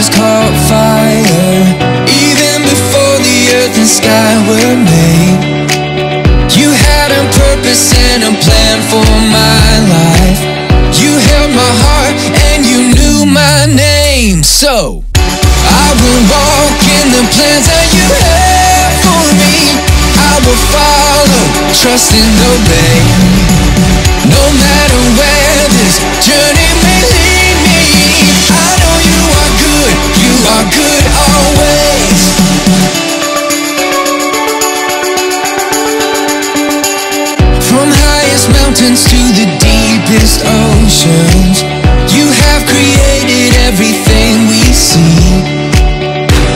stars caught fire Even before the earth and sky were made. You had a purpose and a plan for my life. You held my heart and you knew my name. So I will walk in the plans that you have for me. I will follow, trust and obey mountains to the deepest oceans. You have created everything we see.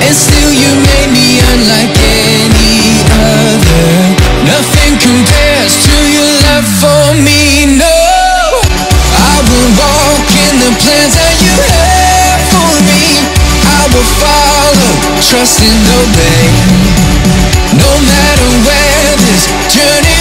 And still you made me unlike any other. Nothing compares to your love for me, no. I will walk in the plans that you have for me. I will follow, trust and obey. No matter where this journey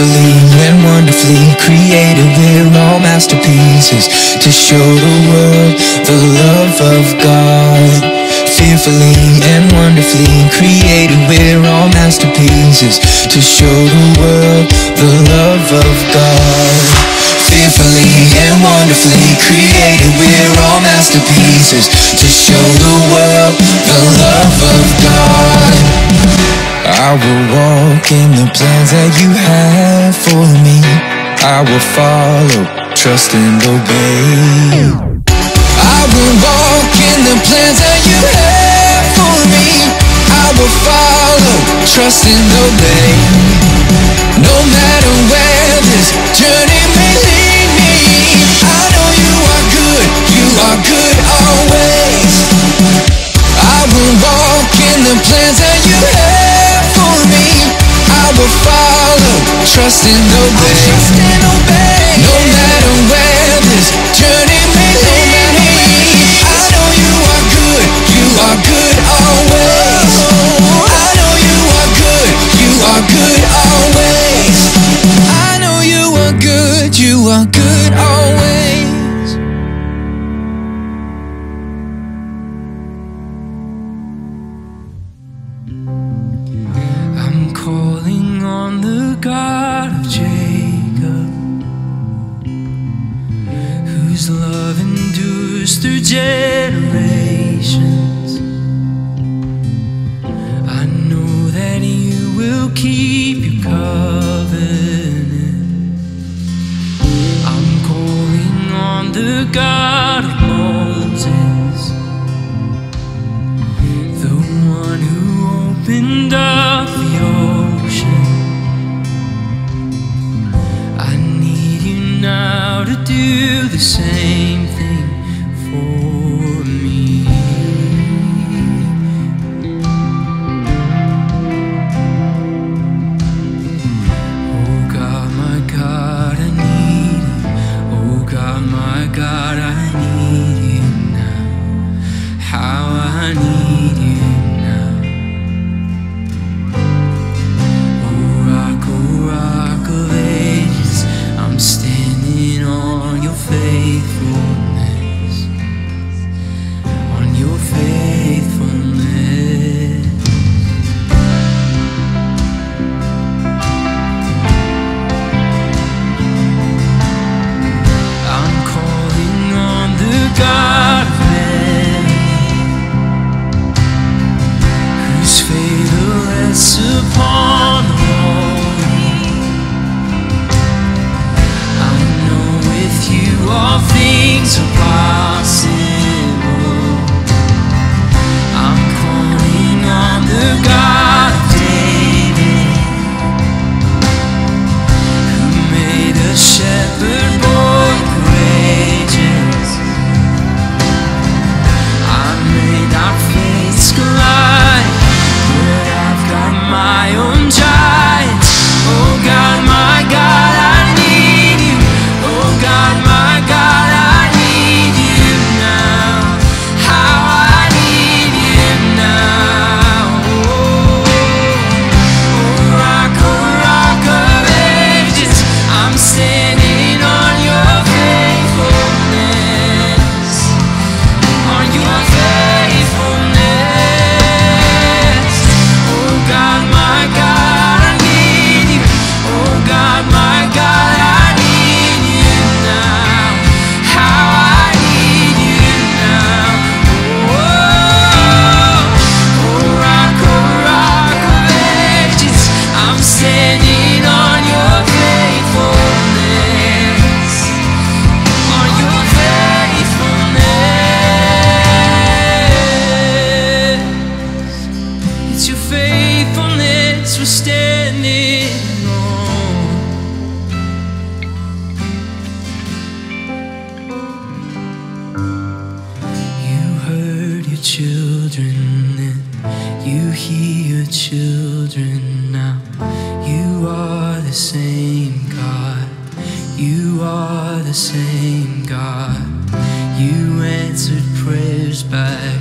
Fearfully and wonderfully created We're all masterpieces To show the world the love of God. Fearfully and wonderfully created We're all masterpieces To show the world the love of God. Fearfully and wonderfully created We're all masterpieces To show the world the love of God I will walk in the plans that you have for me. I will follow, trust and obey. I will walk in the plans that you have for me. I will follow, trust and obey. No matter where this journey may lead me I know you are good, you are good always. I will walk in the plans that you will follow, trust and obey No matter where this journey may lead. Me I know you are good, you are good always. I know you are good, you are good always. I know you are good, you are good through generations. I know that you will keep your covenant. I'm calling on the God of Moses the one who opened up the ocean. I need you now to do the same thing hear children now. You are the same God. You are the same God. You answered prayers back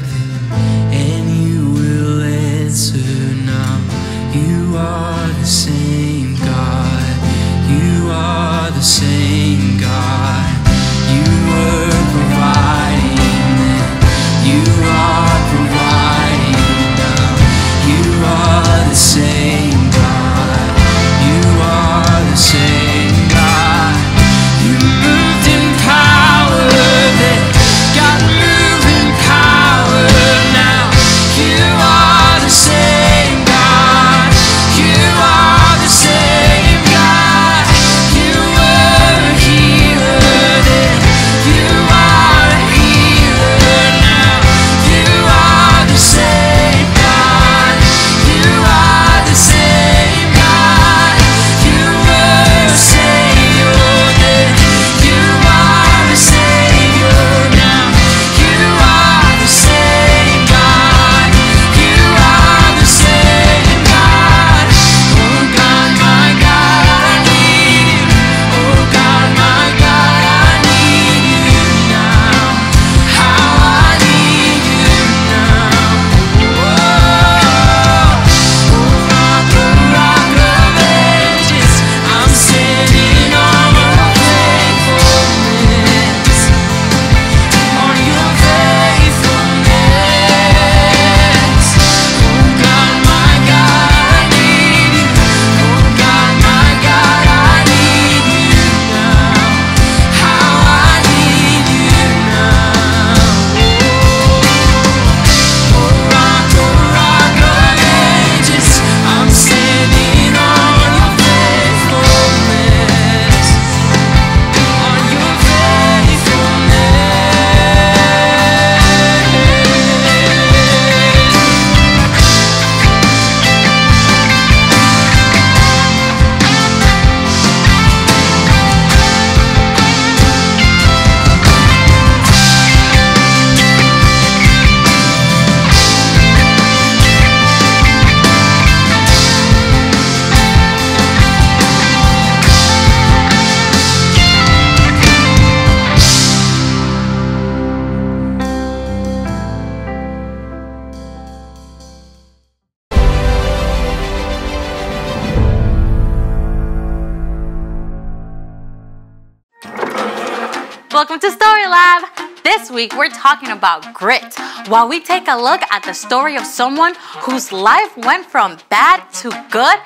To Story Lab. This week we're talking about grit while we take a look at the story of someone whose life went from bad to good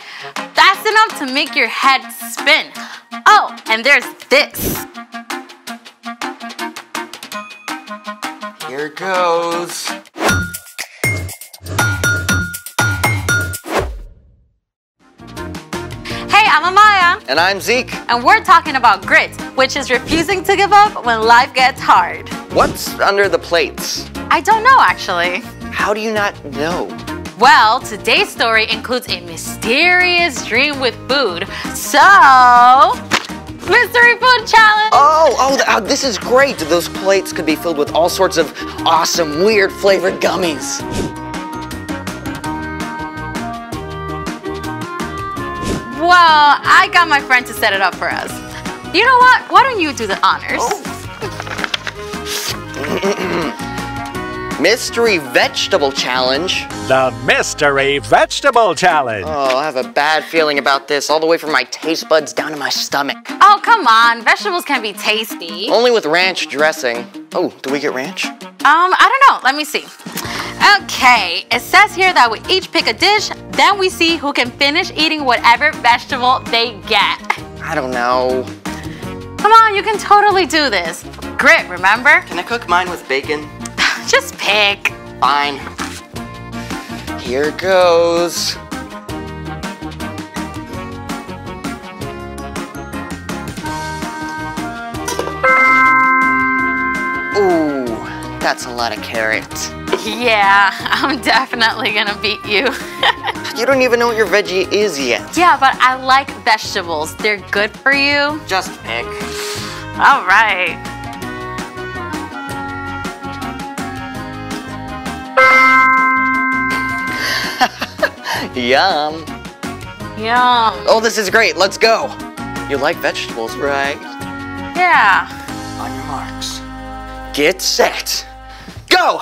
fast enough to make your head spin. Oh, and there's this. Here it goes. I'm Amaya, And I'm Zeke. and we're talking about grit, which is refusing to give up when life gets hard. What's under the plates? I don't know actually. How do you not know? Well, today's story includes a mysterious dream with food. So, mystery food challenge. Oh, oh, oh, this is great. Those plates could be filled with all sorts of awesome, weird flavored gummies. Well, I got my friend to set it up for us. You know what? Why don't you do the honors? Mystery vegetable challenge. The Mystery Vegetable Challenge. Oh, I have a bad feeling about this, all the way from my taste buds down to my stomach. Oh, come on. Vegetables can be tasty. Only with ranch dressing. Oh, do we get ranch? Um, I don't know. Let me see. Okay, it says here that we each pick a dish, then we see who can finish eating whatever vegetable they get. I don't know. Come on, you can totally do this. Grit, remember? Can I cook mine with bacon? Just pick. Fine. Here goes. Ooh, that's a lot of carrots. Yeah, I'm definitely gonna beat you. You don't even know what your veggie is yet. yeah, but I like vegetables. They're good for you. Just pick. All right. Yum. Yum. Oh, this is great. Let's go. You like vegetables, right? Yeah. On your marks. Get set. Go!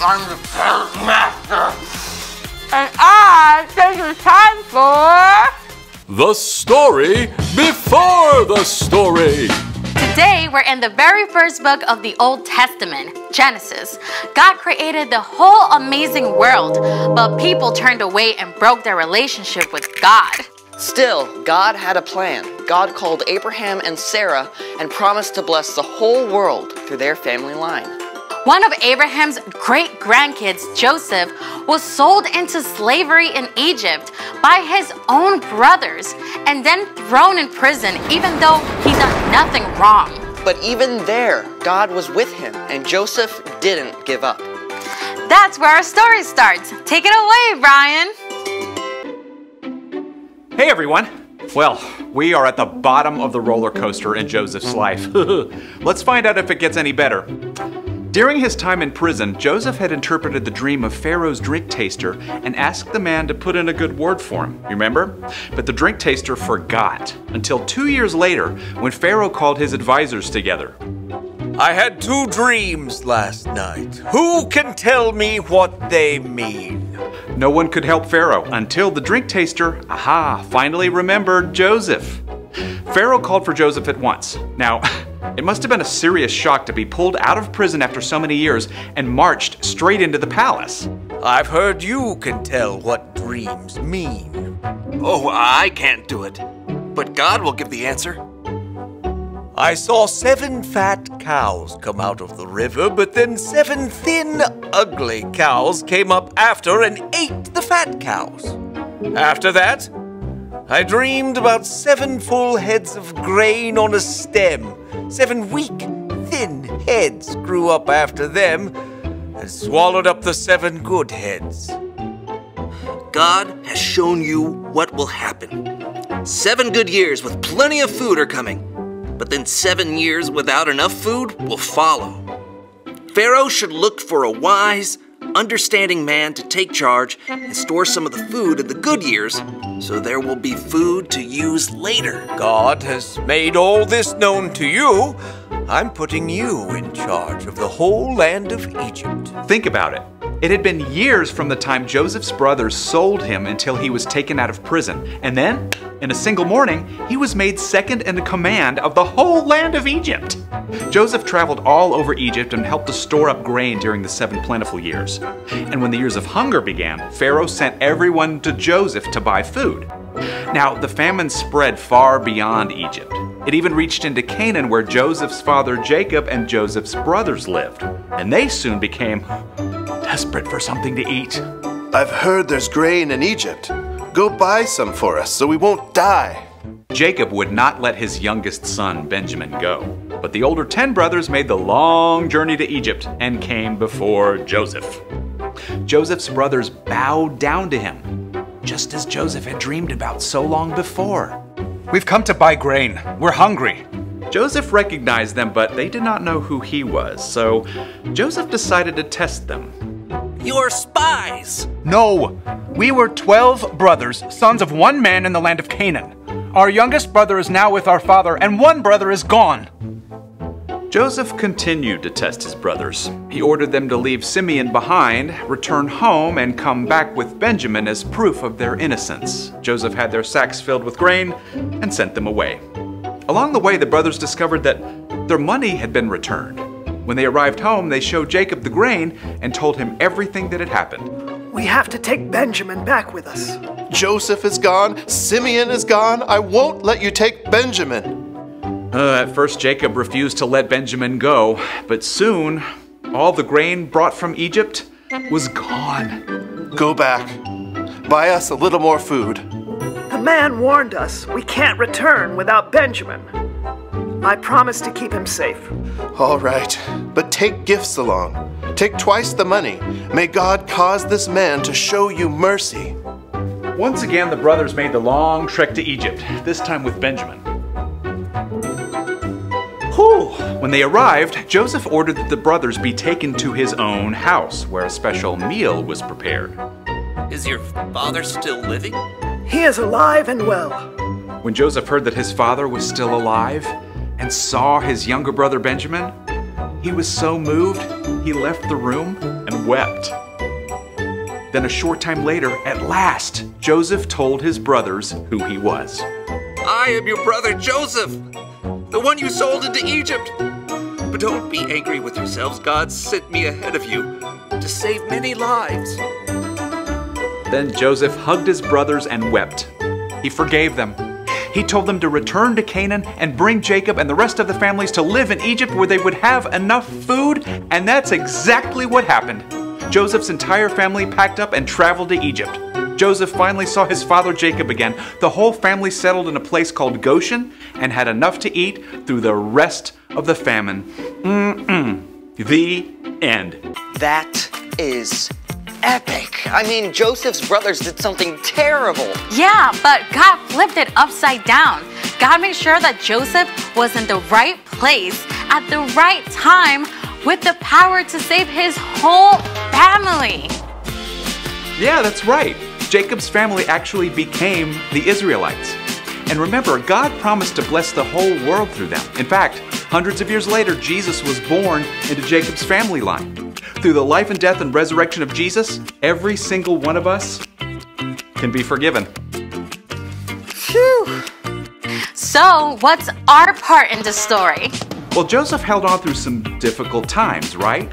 I'm the parrot master. And I think it's time for. The story before the story. Today, we're in the very first book of the Old Testament, Genesis. God created the whole amazing world, but people turned away and broke their relationship with God. Still, God had a plan. God called Abraham and Sarah and promised to bless the whole world through their family line. One of Abraham's great grandkids, Joseph, was sold into slavery in Egypt by his own brothers and then thrown in prison even though he done nothing wrong. But even there, God was with him, and Joseph didn't give up. That's where our story starts. Take it away, Brian. Hey everyone! Well, we are at the bottom of the roller coaster in Joseph's life. Let's find out if it gets any better. During his time in prison, Joseph had interpreted the dream of Pharaoh's drink taster and asked the man to put in a good word for him. You remember? But the drink taster forgot until two years later when Pharaoh called his advisors together. I had two dreams last night. Who can tell me what they mean? No one could help Pharaoh until the drink taster, aha, finally remembered Joseph. Pharaoh called for Joseph at once. Now, it must have been a serious shock to be pulled out of prison after so many years and marched straight into the palace. I've heard you can tell what dreams mean. Oh, I can't do it. But God will give the answer. I saw seven fat cows come out of the river, but then seven thin, ugly cows came up after and ate the fat cows. After that, I dreamed about seven full heads of grain on a stem. Seven weak, thin heads grew up after them and swallowed up the seven good heads. God has shown you what will happen. Seven good years with plenty of food are coming, but then seven years without enough food will follow. Pharaoh should look for a wise, understanding man to take charge and store some of the food in the good years so there will be food to use later. God has made all this known to you. I'm putting you in charge of the whole land of Egypt. Think about it. It had been years from the time Joseph's brothers sold him until he was taken out of prison. And then, in a single morning, he was made second in the command of the whole land of Egypt. Joseph traveled all over Egypt and helped to store up grain during the seven plentiful years. And when the years of hunger began, Pharaoh sent everyone to Joseph to buy food. Now, the famine spread far beyond Egypt. It even reached into Canaan, where Joseph's father Jacob and Joseph's brothers lived. And they soon became desperate for something to eat. I've heard there's grain in Egypt. Go buy some for us so we won't die. Jacob would not let his youngest son, Benjamin, go. But the older ten brothers made the long journey to Egypt and came before Joseph. Joseph's brothers bowed down to him, just as Joseph had dreamed about so long before. We've come to buy grain. We're hungry. Joseph recognized them, but they did not know who he was, so Joseph decided to test them. You're spies! No! We were 12 brothers, sons of one man in the land of Canaan. Our youngest brother is now with our father, and one brother is gone. Joseph continued to test his brothers. He ordered them to leave Simeon behind, return home, and come back with Benjamin as proof of their innocence. Joseph had their sacks filled with grain and sent them away. Along the way, the brothers discovered that their money had been returned. When they arrived home, they showed Jacob the grain and told him everything that had happened. We have to take Benjamin back with us. Joseph is gone. Simeon is gone. I won't let you take Benjamin. Uh, at first, Jacob refused to let Benjamin go, but soon, all the grain brought from Egypt was gone. Go back. Buy us a little more food. The man warned us we can't return without Benjamin. I promise to keep him safe. All right, but take gifts along. Take twice the money. May God cause this man to show you mercy. Once again, the brothers made the long trek to Egypt, this time with Benjamin. Whew. When they arrived, Joseph ordered that the brothers be taken to his own house, where a special meal was prepared. Is your father still living? He is alive and well. When Joseph heard that his father was still alive and saw his younger brother Benjamin, he was so moved he left the room and wept. Then, a short time later, at last, Joseph told his brothers who he was. I am your brother Joseph, the one you sold into Egypt. But don't be angry with yourselves. God sent me ahead of you to save many lives. Then Joseph hugged his brothers and wept. He forgave them. He told them to return to Canaan and bring Jacob and the rest of the families to live in Egypt where they would have enough food, and that's exactly what happened. Joseph's entire family packed up and traveled to Egypt. Joseph finally saw his father Jacob again. The whole family settled in a place called Goshen and had enough to eat through the rest of the famine. Mm-mm. The end. That is epic. I mean, Joseph's brothers did something terrible. Yeah, but God flipped it upside down. God made sure that Joseph was in the right place at the right time with the power to save his whole family. Yeah, that's right. Jacob's family actually became the Israelites. And remember, God promised to bless the whole world through them. In fact, hundreds of years later, Jesus was born into Jacob's family line. Through the life and death and resurrection of Jesus, every single one of us can be forgiven. Phew. So, what's our part in the story? Well, Joseph held on through some difficult times, right?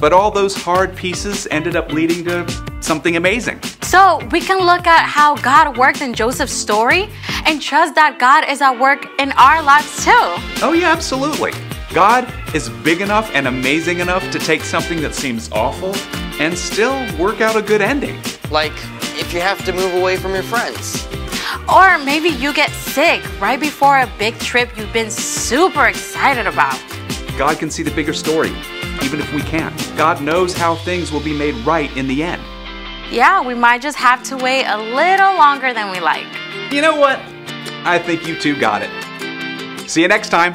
But all those hard pieces ended up leading to something amazing. So, we can look at how God worked in Joseph's story and trust that God is at work in our lives too. Oh, yeah, absolutely. God is big enough and amazing enough to take something that seems awful and still work out a good ending. Like if you have to move away from your friends. Or maybe you get sick right before a big trip you've been super excited about. God can see the bigger story, even if we can't. God knows how things will be made right in the end. Yeah, we might just have to wait a little longer than we like. You know what? I think you two got it. See you next time.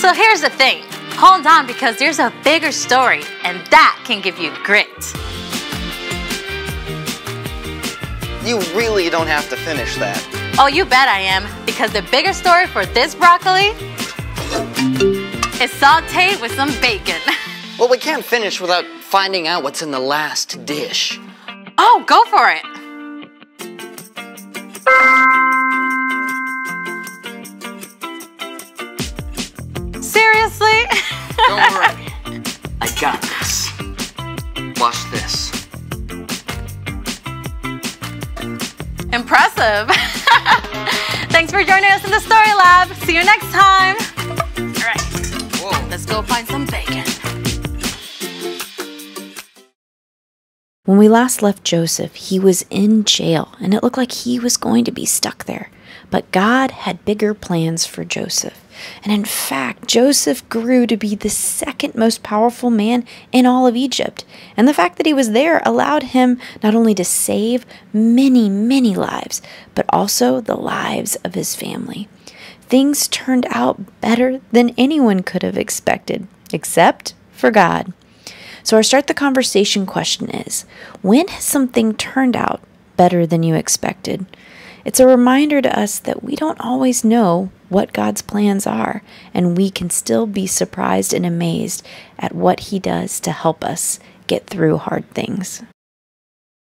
So here's the thing hold on because there's a bigger story, and that can give you grit. You really don't have to finish that. Oh, you bet I am, because the bigger story for this broccoli is sauteed with some bacon. Well, we can't finish without finding out what's in the last dish. Oh, go for it. Don't worry. I got this. Watch this. Impressive. Thanks for joining us in the Story Lab. See you next time. All right, Whoa. let's go find some bacon. When we last left Joseph, he was in jail, and it looked like he was going to be stuck there. But God had bigger plans for Joseph. And in fact, Joseph grew to be the second most powerful man in all of Egypt. And the fact that he was there allowed him not only to save many, many lives, but also the lives of his family. Things turned out better than anyone could have expected, except for God. So, our start the conversation question is When has something turned out better than you expected? It's a reminder to us that we don't always know what God's plans are, and we can still be surprised and amazed at what He does to help us get through hard things.